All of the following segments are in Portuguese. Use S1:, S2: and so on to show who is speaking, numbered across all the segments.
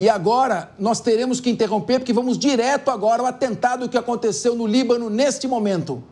S1: E agora nós teremos que interromper, porque vamos direto agora ao atentado que aconteceu no Líbano neste momento.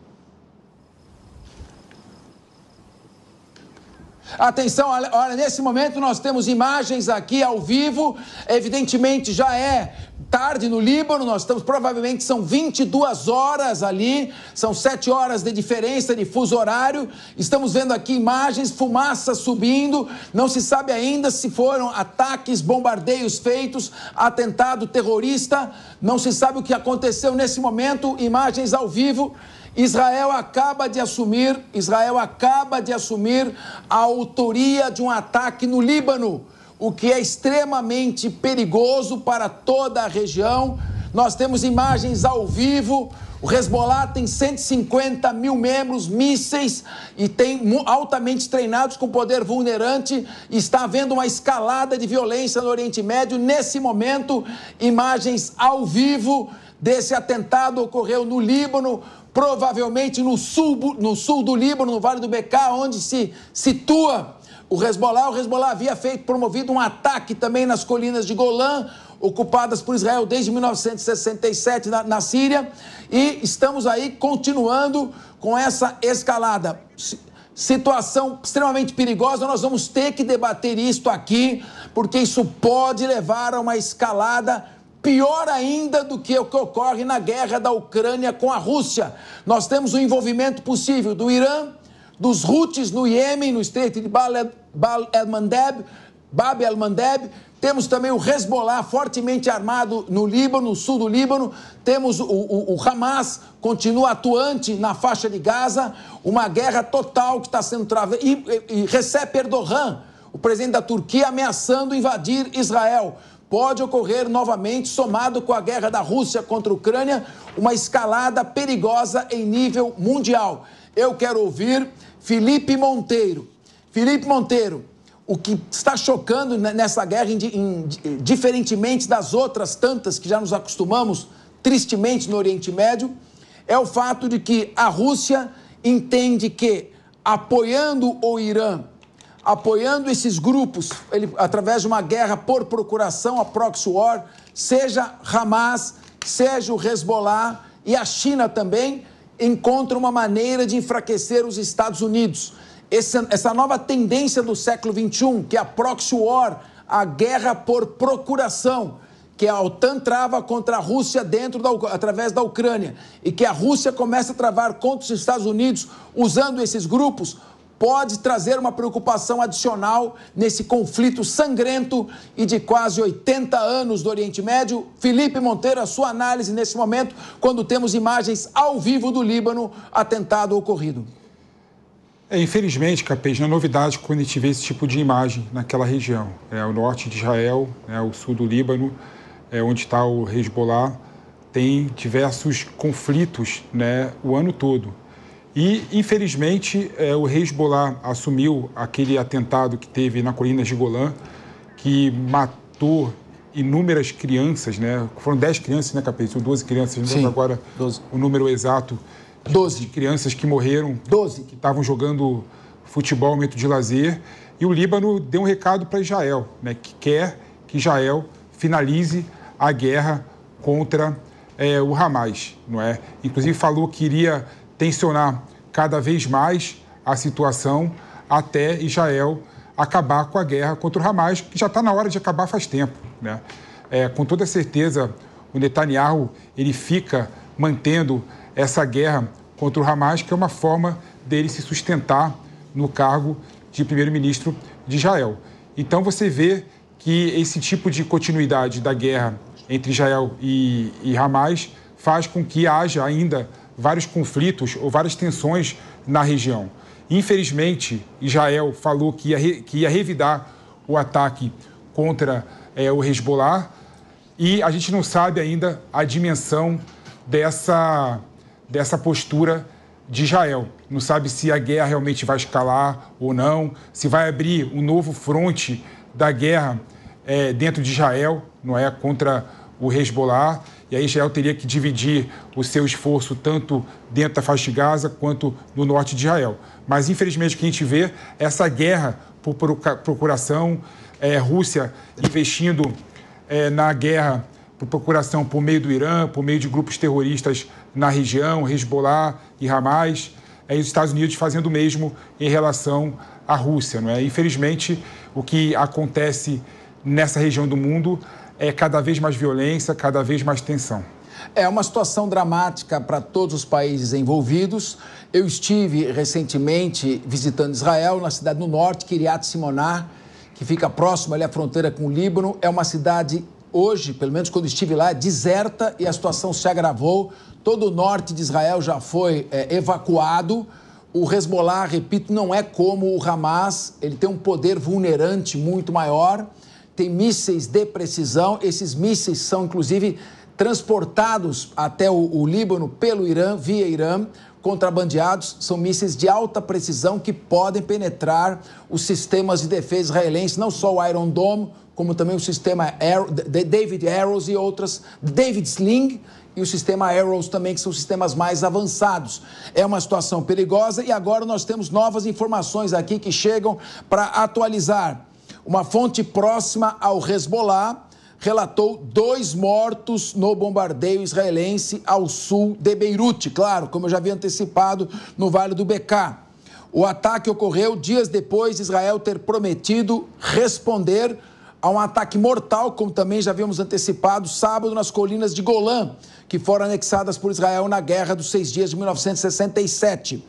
S1: Atenção, olha, nesse momento nós temos imagens aqui ao vivo. Evidentemente já é tarde no Líbano, nós estamos provavelmente são 22 horas ali, são 7 horas de diferença de fuso horário. Estamos vendo aqui imagens, fumaça subindo. Não se sabe ainda se foram ataques, bombardeios feitos, atentado terrorista. Não se sabe o que aconteceu nesse momento. Imagens ao vivo. Israel acaba de assumir, Israel acaba de assumir a autoria de um ataque no Líbano, o que é extremamente perigoso para toda a região. Nós temos imagens ao vivo. O Hezbollah tem 150 mil membros, mísseis e tem altamente treinados com poder vulnerante. Está havendo uma escalada de violência no Oriente Médio. Nesse momento, imagens ao vivo desse atentado ocorreu no Líbano provavelmente no sul, no sul do Líbano, no Vale do Beká, onde se situa o Hezbollah. O Hezbollah havia feito, promovido um ataque também nas colinas de Golã, ocupadas por Israel desde 1967 na, na Síria, e estamos aí continuando com essa escalada. Situação extremamente perigosa, nós vamos ter que debater isto aqui, porque isso pode levar a uma escalada pior ainda do que o que ocorre na guerra da Ucrânia com a Rússia. Nós temos o envolvimento possível do Irã, dos Houthis no Iêmen, no estreito de Bab el-Mandeb, temos também o Hezbollah fortemente armado no Líbano, no sul do Líbano. Temos o, o, o, Hamas, continua atuante na faixa de Gaza. Uma guerra total que está sendo travada. E, e, e Recep Erdogan, o presidente da Turquia, ameaçando invadir Israel pode ocorrer novamente, somado com a guerra da Rússia contra a Ucrânia, uma escalada perigosa em nível mundial. Eu quero ouvir Felipe Monteiro. Felipe Monteiro, o que está chocando nessa guerra, diferentemente das outras tantas que já nos acostumamos, tristemente, no Oriente Médio, é o fato de que a Rússia entende que, apoiando o Irã apoiando esses grupos, ele, através de uma guerra por procuração, a proxy war, seja Hamas, seja o Hezbollah e a China também, encontram uma maneira de enfraquecer os Estados Unidos. Essa, essa nova tendência do século XXI, que é a proxy war, a guerra por procuração, que a OTAN trava contra a Rússia dentro da, através da Ucrânia e que a Rússia começa a travar contra os Estados Unidos usando esses grupos, pode trazer uma preocupação adicional nesse conflito sangrento e de quase 80 anos do Oriente Médio. Felipe Monteiro, a sua análise nesse momento, quando temos imagens ao vivo do Líbano, atentado ocorrido.
S2: É, infelizmente, Capês, não é novidade quando a gente vê esse tipo de imagem naquela região. É o norte de Israel, é o sul do Líbano, é onde está o Hezbollah, tem diversos conflitos né, o ano todo. E, infelizmente, é, o Hezbollah assumiu aquele atentado que teve na colina de Golã, que matou inúmeras crianças, né? Foram 10 crianças, né, Capete? 12 crianças, não lembro agora 12. o número exato. 12 de crianças que morreram, 12 que estavam jogando futebol, momento de lazer. E o Líbano deu um recado para Israel, né, que quer que Israel finalize a guerra contra é, o Hamas, não é? Inclusive falou que iria tensionar cada vez mais a situação até Israel acabar com a guerra contra o Hamas, que já está na hora de acabar faz tempo. Né? É, com toda certeza, o Netanyahu ele fica mantendo essa guerra contra o Hamas, que é uma forma dele se sustentar no cargo de primeiro-ministro de Israel. Então você vê que esse tipo de continuidade da guerra entre Israel e, e Hamas faz com que haja ainda vários conflitos ou várias tensões na região. Infelizmente, Israel falou que ia, que ia revidar o ataque contra é, o Hezbollah e a gente não sabe ainda a dimensão dessa, dessa postura de Israel. Não sabe se a guerra realmente vai escalar ou não, se vai abrir um novo fronte da guerra é, dentro de Israel, não é, contra o Hezbollah. E aí Israel teria que dividir o seu esforço tanto dentro da faixa de Gaza quanto no norte de Israel. Mas, infelizmente, o que a gente vê é essa guerra por procuração, é, Rússia investindo é, na guerra por procuração por meio do Irã, por meio de grupos terroristas na região, Hezbollah e Hamas, é, e os Estados Unidos fazendo o mesmo em relação à Rússia. Não é? Infelizmente, o que acontece nessa região do mundo é cada vez mais violência, cada vez mais tensão.
S1: É uma situação dramática para todos os países envolvidos. Eu estive recentemente visitando Israel, na cidade do norte, Kiryat Simoná, que fica próximo ali à fronteira com o Líbano. É uma cidade, hoje, pelo menos quando estive lá, deserta e a situação se agravou. Todo o norte de Israel já foi é, evacuado. O Hezbollah, repito, não é como o Hamas, ele tem um poder vulnerante muito maior, tem mísseis de precisão. Esses mísseis são, inclusive, transportados até o, o Líbano pelo Irã, via Irã, contrabandeados, são mísseis de alta precisão que podem penetrar os sistemas de defesa israelenses, não só o Iron Dome, como também o sistema David Arrows e outras, David Sling e o sistema Arrows também, que são sistemas mais avançados. É uma situação perigosa e agora nós temos novas informações aqui que chegam para atualizar. Uma fonte próxima ao Hezbollah relatou dois mortos no bombardeio israelense ao sul de Beirute, claro, como eu já havia antecipado, no Vale do Beká. O ataque ocorreu dias depois de Israel ter prometido responder a um ataque mortal, como também já havíamos antecipado, sábado nas colinas de Golã, que foram anexadas por Israel na Guerra dos Seis Dias de 1967.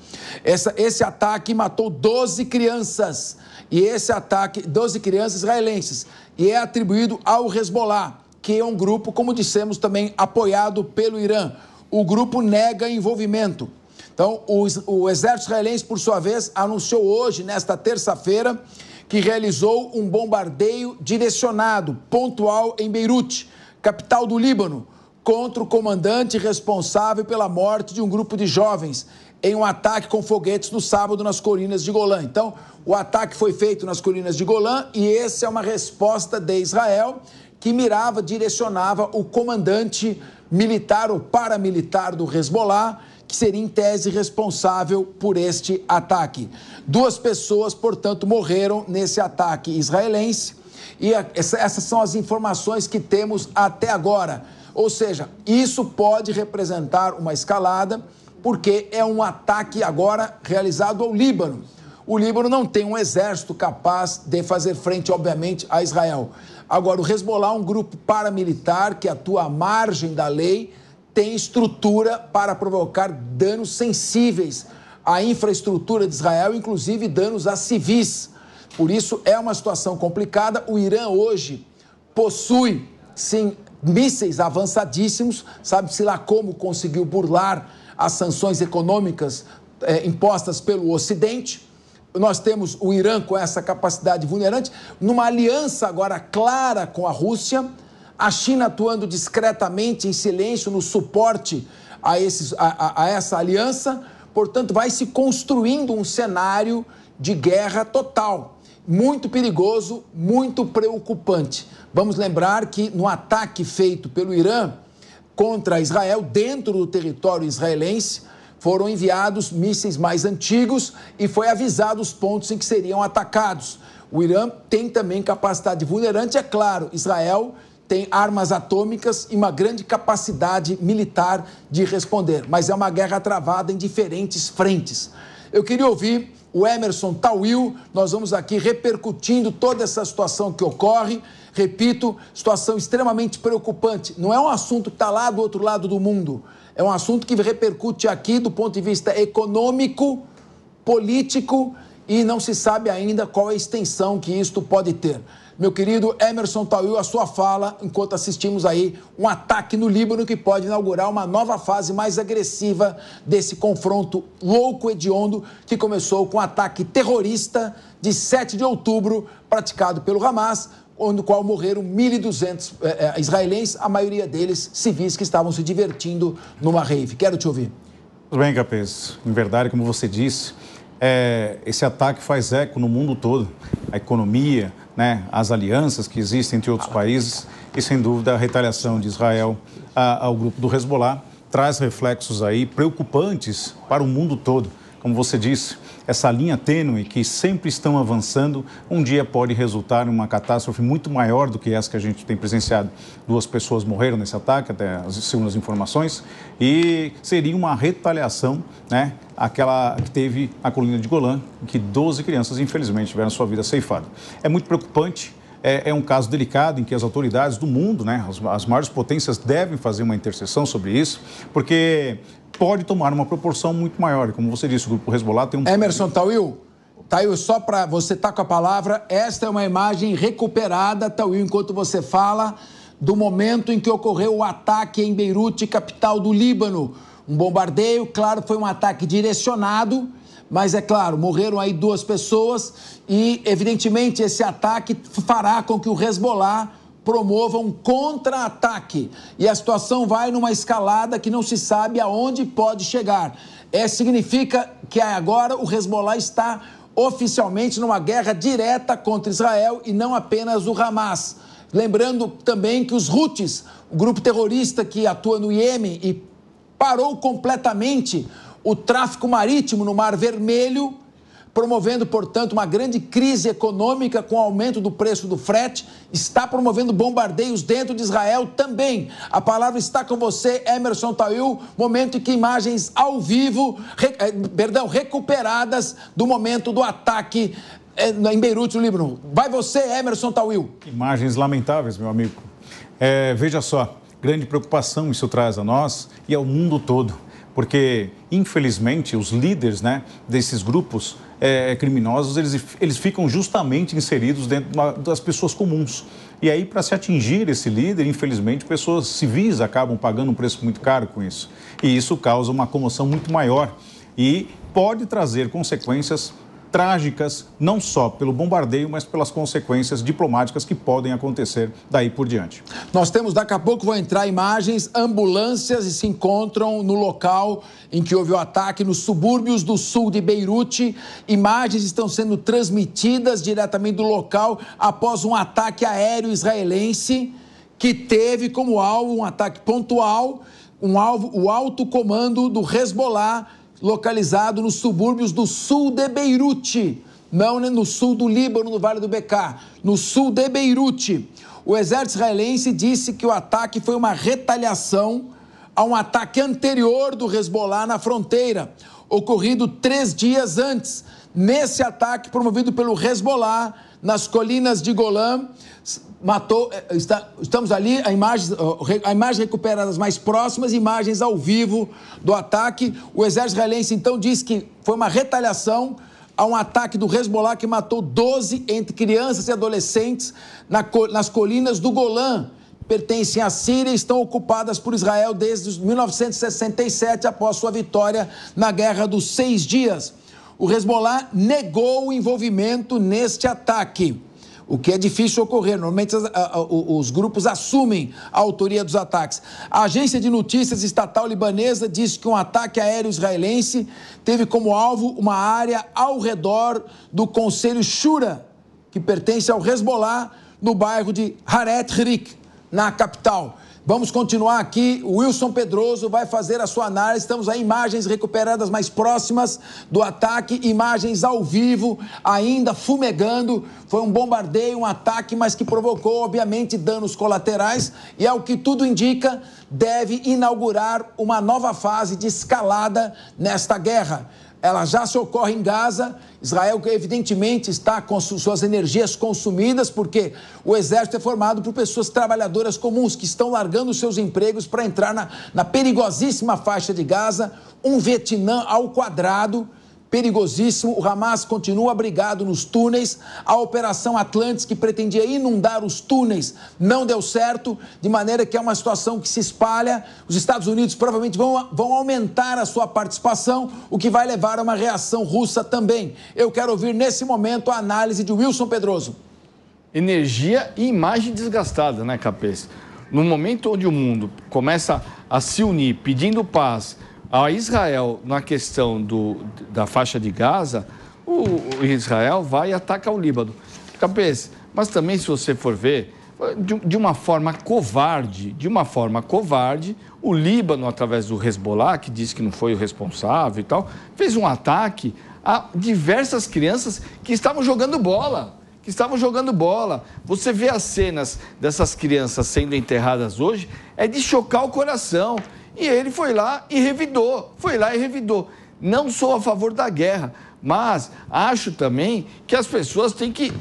S1: Essa, esse ataque matou 12 crianças. E esse ataque, 12 crianças israelenses e é atribuído ao Hezbollah, que é um grupo, como dissemos também, apoiado pelo Irã. O grupo nega envolvimento. Então, o, o exército israelense, por sua vez, anunciou hoje, nesta terça-feira, que realizou um bombardeio direcionado, pontual, em Beirute, capital do Líbano, contra o comandante responsável pela morte de um grupo de jovens em um ataque com foguetes no sábado nas colinas de Golã. Então, o ataque foi feito nas colinas de Golã e essa é uma resposta de Israel que mirava, direcionava o comandante militar ou paramilitar do Hezbollah, que seria em tese responsável por este ataque. Duas pessoas, portanto, morreram nesse ataque israelense e essas são as informações que temos até agora. Ou seja, isso pode representar uma escalada porque é um ataque agora realizado ao Líbano. O Líbano não tem um exército capaz de fazer frente, obviamente, a Israel. Agora, o Hezbollah um grupo paramilitar que atua à margem da lei, tem estrutura para provocar danos sensíveis à infraestrutura de Israel, inclusive danos a civis. Por isso, é uma situação complicada. O Irã hoje possui, sim, mísseis avançadíssimos, sabe-se lá como conseguiu burlar as sanções econômicas é, impostas pelo Ocidente. Nós temos o Irã com essa capacidade vulnerante, numa aliança agora clara com a Rússia, a China atuando discretamente, em silêncio, no suporte a, esses, a, a essa aliança. Portanto, vai se construindo um cenário de guerra total, muito perigoso, muito preocupante. Vamos lembrar que no ataque feito pelo Irã, contra Israel, dentro do território israelense, foram enviados mísseis mais antigos e foi avisado os pontos em que seriam atacados. O Irã tem também capacidade vulnerante, é claro, Israel tem armas atômicas e uma grande capacidade militar de responder, mas é uma guerra travada em diferentes frentes. Eu queria ouvir o Emerson Tawil, nós vamos aqui repercutindo toda essa situação que ocorre Repito, situação extremamente preocupante. Não é um assunto que está lá do outro lado do mundo. É um assunto que repercute aqui do ponto de vista econômico, político e não se sabe ainda qual a extensão que isto pode ter. Meu querido Emerson Tawil, a sua fala, enquanto assistimos aí um ataque no Líbano que pode inaugurar uma nova fase mais agressiva desse confronto louco hediondo que começou com o um ataque terrorista de 7 de outubro praticado pelo Hamas no qual morreram 1.200 é, é, israelenses, a maioria deles civis que estavam se divertindo numa rave. Quero te ouvir.
S3: Tudo bem, Capês. Em verdade, como você disse, é, esse ataque faz eco no mundo todo. A economia, né, as alianças que existem entre outros países e, sem dúvida, a retaliação de Israel a, ao grupo do Hezbollah traz reflexos aí preocupantes para o mundo todo. Como você disse, essa linha tênue que sempre estão avançando, um dia pode resultar em uma catástrofe muito maior do que essa que a gente tem presenciado. Duas pessoas morreram nesse ataque, até as segundas informações, e seria uma retaliação, né? Aquela que teve a colina de Golã, que 12 crianças, infelizmente, tiveram sua vida ceifada. É muito preocupante é, é, um caso delicado em que as autoridades do mundo, né, as, as maiores potências, devem fazer uma intercessão sobre isso, porque pode tomar uma proporção muito maior. Como você disse, o grupo Hezbollah tem um.
S1: Emerson Tawil, Tawil, só para você estar tá com a palavra, esta é uma imagem recuperada, Tawil, enquanto você fala do momento em que ocorreu o ataque em Beirute, capital do Líbano. Um bombardeio, claro, foi um ataque direcionado mas é claro, morreram aí duas pessoas e, evidentemente, esse ataque fará com que o Hezbollah promova um contra-ataque. E a situação vai numa escalada que não se sabe aonde pode chegar. É, significa que agora o Hezbollah está oficialmente numa guerra direta contra Israel e não apenas o Hamas. Lembrando também que os Houthis, o grupo terrorista que atua no Iêmen e parou completamente o tráfico marítimo no Mar Vermelho, promovendo, portanto, uma grande crise econômica com o aumento do preço do frete, está promovendo bombardeios dentro de Israel também. A palavra está com você, Emerson Tawil, momento em que imagens ao vivo, re, eh, perdão, recuperadas do momento do ataque eh, em Beirute, no Líbano. Vai você, Emerson Tawil.
S3: Imagens lamentáveis, meu amigo. É, veja só, grande preocupação isso traz a nós e ao mundo todo porque infelizmente os líderes né, desses grupos é, criminosos eles, eles ficam justamente inseridos dentro das pessoas comuns. E aí, para se atingir esse líder, infelizmente, pessoas civis acabam pagando um preço muito caro com isso. E isso causa uma comoção muito maior e pode trazer consequências trágicas, não só pelo bombardeio, mas pelas consequências diplomáticas que podem acontecer daí por diante.
S1: Nós temos, daqui a pouco vão entrar imagens, ambulâncias e se encontram no local em que houve o ataque, nos subúrbios do sul de Beirute. Imagens estão sendo transmitidas diretamente do local após um ataque aéreo israelense que teve como alvo um ataque pontual, um alvo, o alto comando do Hezbollah localizado nos subúrbios do sul de Beirute, não né, no sul do Líbano, no Vale do Becar, no sul de Beirute. O exército israelense disse que o ataque foi uma retaliação a um ataque anterior do Hezbollah na fronteira, ocorrido três dias antes. Nesse ataque promovido pelo Hezbollah, nas colinas de Golã, matou. Eh, está, estamos ali, a imagem, a imagem recuperada as mais próximas, imagens ao vivo do ataque. O exército israelense então diz que foi uma retaliação a um ataque do Hezbollah que matou 12 entre crianças e adolescentes na, nas colinas do Golã. Pertencem à Síria e estão ocupadas por Israel desde 1967, após sua vitória na Guerra dos Seis Dias. O Hezbollah negou o envolvimento neste ataque o que é difícil ocorrer. Normalmente os grupos assumem a autoria dos ataques. A agência de notícias estatal libanesa disse que um ataque aéreo israelense teve como alvo uma área ao redor do Conselho Shura, que pertence ao Hezbollah, no bairro de Haret Rik, na capital. Vamos continuar aqui. O Wilson Pedroso vai fazer a sua análise. Estamos aí, imagens recuperadas mais próximas do ataque, imagens ao vivo, ainda fumegando. Foi um bombardeio, um ataque, mas que provocou, obviamente, danos colaterais. E, ao que tudo indica, deve inaugurar uma nova fase de escalada nesta guerra ela já se ocorre em Gaza. Israel, evidentemente, está com suas energias consumidas, porque o exército é formado por pessoas trabalhadoras comuns que estão largando seus empregos para entrar na, na perigosíssima faixa de Gaza, um Vietnã ao quadrado perigosíssimo. O Hamas continua abrigado nos túneis. A Operação Atlantis, que pretendia inundar os túneis, não deu certo, de maneira que é uma situação que se espalha. Os Estados Unidos provavelmente vão, vão aumentar a sua participação, o que vai levar a uma reação russa também. Eu quero ouvir nesse momento a análise de Wilson Pedroso.
S4: Energia e imagem desgastada, né, Capês? No momento onde o mundo começa a se unir pedindo paz, a Israel, na questão do, da faixa de Gaza, o, o Israel vai e ataca o Líbano. Capês, mas também, se você for ver, de, de, uma forma covarde, de uma forma covarde, o Líbano, através do Hezbollah, que disse que não foi o responsável e tal, fez um ataque há diversas crianças que estavam jogando bola. Que estavam jogando bola. Você vê as cenas dessas crianças sendo enterradas hoje, é de chocar o coração. E ele foi lá e revidou. Foi lá e revidou. Não sou a favor da guerra, mas acho também que as pessoas têm que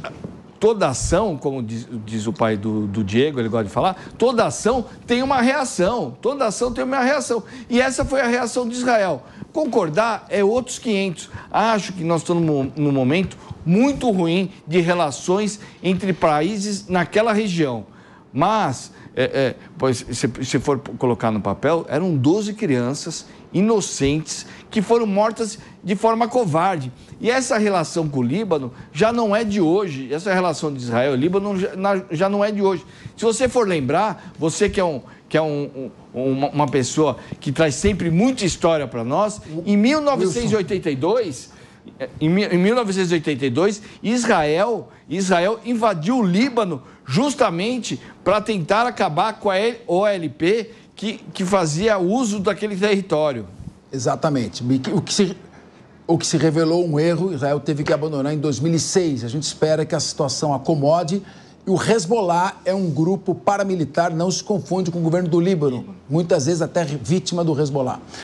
S4: toda ação, como diz, diz o pai do, do, Diego, ele gosta de falar, toda ação tem uma reação. Toda ação tem uma reação. E essa foi a reação de Israel. Concordar é outros 500. Acho que nós estamos num momento muito ruim de relações entre países naquela região. Mas, é, é, pois, se, se for colocar no papel, eram 12 crianças inocentes que foram mortas de forma covarde. E essa relação com o Líbano já não é de hoje. Essa relação de Israel e Líbano já, já não é de hoje. Se você for lembrar, você que é um, que é um, um, uma pessoa que traz sempre muita história para nós, em 1982, em, em 1982, Israel, Israel invadiu o Líbano justamente para tentar acabar com a OLP que, que fazia uso daquele território.
S1: Exatamente. O que, se, o que se revelou um erro, Israel teve que abandonar em 2006. A gente espera que a situação acomode. E o Hezbollah é um grupo paramilitar, não se confunde com o governo do Líbano, muitas vezes até vítima do Hezbollah.